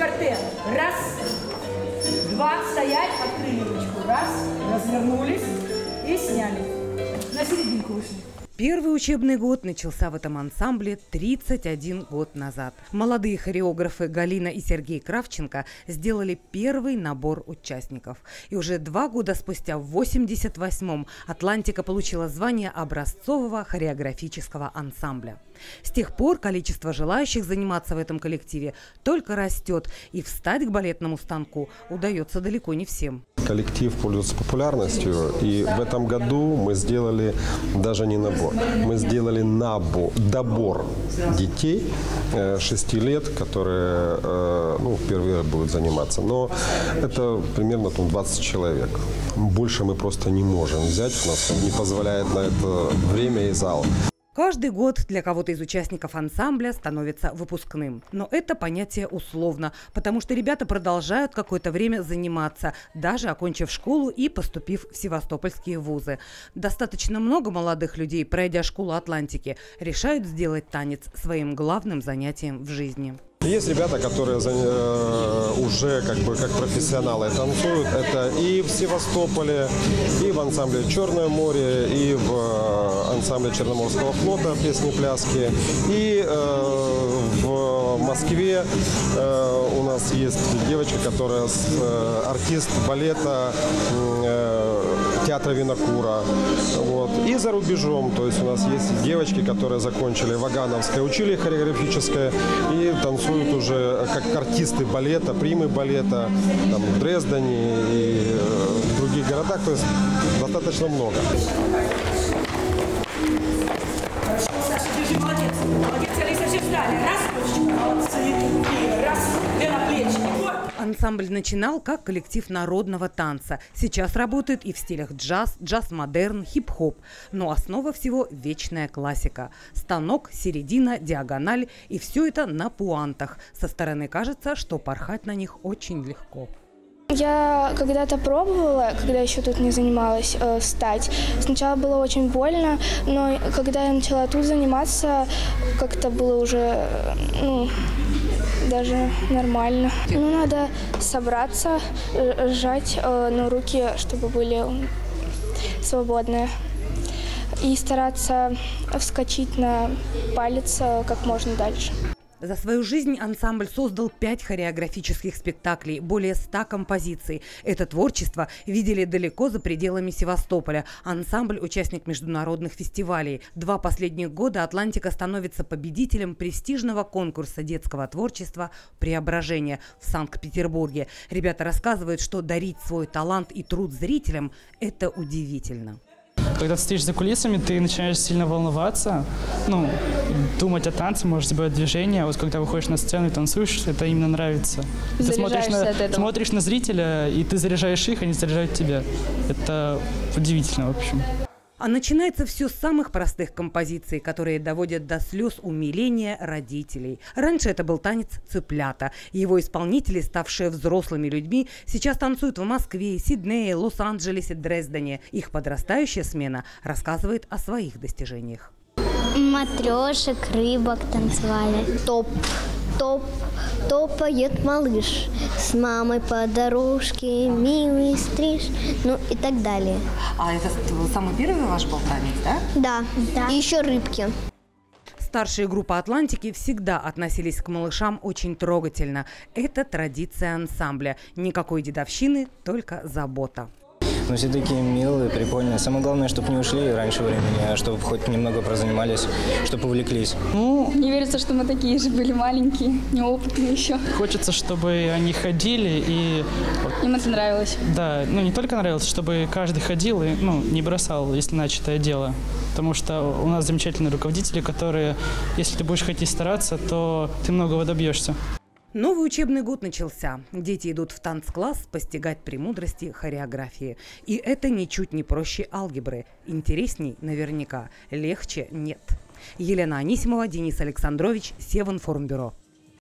декольте. Раз, два, стоять, открыли ручку. Раз, развернулись и сняли. На серединку вышли. Первый учебный год начался в этом ансамбле 31 год назад. Молодые хореографы Галина и Сергей Кравченко сделали первый набор участников. И уже два года спустя, в 88-м, «Атлантика» получила звание образцового хореографического ансамбля. С тех пор количество желающих заниматься в этом коллективе только растет, и встать к балетному станку удается далеко не всем. Коллектив пользуется популярностью, и в этом году мы сделали даже не набор, мы сделали набор, добор детей 6 лет, которые э, ну, впервые будут заниматься. Но это примерно там, 20 человек. Больше мы просто не можем взять, у нас не позволяет на это время и зал. Каждый год для кого-то из участников ансамбля становится выпускным. Но это понятие условно, потому что ребята продолжают какое-то время заниматься, даже окончив школу и поступив в севастопольские вузы. Достаточно много молодых людей, пройдя школу Атлантики, решают сделать танец своим главным занятием в жизни. Есть ребята, которые э, уже как бы как профессионалы танцуют. Это и в Севастополе, и в ансамбле «Черное море», и в э, ансамбле Черноморского флота песни-пляски, и э, в Москве у нас есть девочка, которая артист балета театра Винокура. За рубежом, то есть у нас есть девочки, которые закончили Вагановское учили хореографическое и танцуют уже как артисты балета, примы балета там, в Дрездене и э, в других городах, то есть достаточно много. Молодец, молодец, Алиса, все встали. Раз, Ансамбль начинал как коллектив народного танца. Сейчас работает и в стилях джаз, джаз-модерн, хип-хоп. Но основа всего – вечная классика. Станок, середина, диагональ и все это на пуантах. Со стороны кажется, что порхать на них очень легко. Я когда-то пробовала, когда еще тут не занималась, э, встать. Сначала было очень больно, но когда я начала тут заниматься, как-то было уже, э, ну, даже нормально. Ну, надо собраться, э, сжать э, ну, руки, чтобы были свободные. И стараться вскочить на палец э, как можно дальше. За свою жизнь ансамбль создал пять хореографических спектаклей, более ста композиций. Это творчество видели далеко за пределами Севастополя. Ансамбль – участник международных фестивалей. Два последних года «Атлантика» становится победителем престижного конкурса детского творчества «Преображение» в Санкт-Петербурге. Ребята рассказывают, что дарить свой талант и труд зрителям – это удивительно. Когда ты стоишь за кулисами, ты начинаешь сильно волноваться, ну, думать о танце, может быть, движение. А вот когда выходишь на сцену и танцуешь, это именно нравится. Ты смотришь на, смотришь на зрителя, и ты заряжаешь их, они заряжают тебя. Это удивительно, в общем. А начинается все с самых простых композиций, которые доводят до слез умиления родителей. Раньше это был танец «Цыплята». Его исполнители, ставшие взрослыми людьми, сейчас танцуют в Москве, Сиднее, Лос-Анджелесе, Дрездене. Их подрастающая смена рассказывает о своих достижениях. Матрешек, рыбок танцевали. Топ топ, топает малыш, с мамой по дорожке, милый стриж, ну и так далее. А это самый первый ваш был танец, да? Да, да. и еще рыбки. Старшие группы «Атлантики» всегда относились к малышам очень трогательно. Это традиция ансамбля. Никакой дедовщины, только забота. Но все такие милые, прикольные. Самое главное, чтобы не ушли раньше времени, а чтобы хоть немного прозанимались, чтобы увлеклись. Ну, не верится, что мы такие же были маленькие, неопытные еще. Хочется, чтобы они ходили и... Им это нравилось. Да, ну не только нравилось, чтобы каждый ходил и ну, не бросал, если начатое дело. Потому что у нас замечательные руководители, которые, если ты будешь хотеть стараться, то ты многого добьешься. Новый учебный год начался. Дети идут в танцкласс постигать премудрости хореографии. И это ничуть не проще алгебры. Интересней наверняка. Легче нет. Елена Анисимова, Денис Александрович, Севан Формбюро.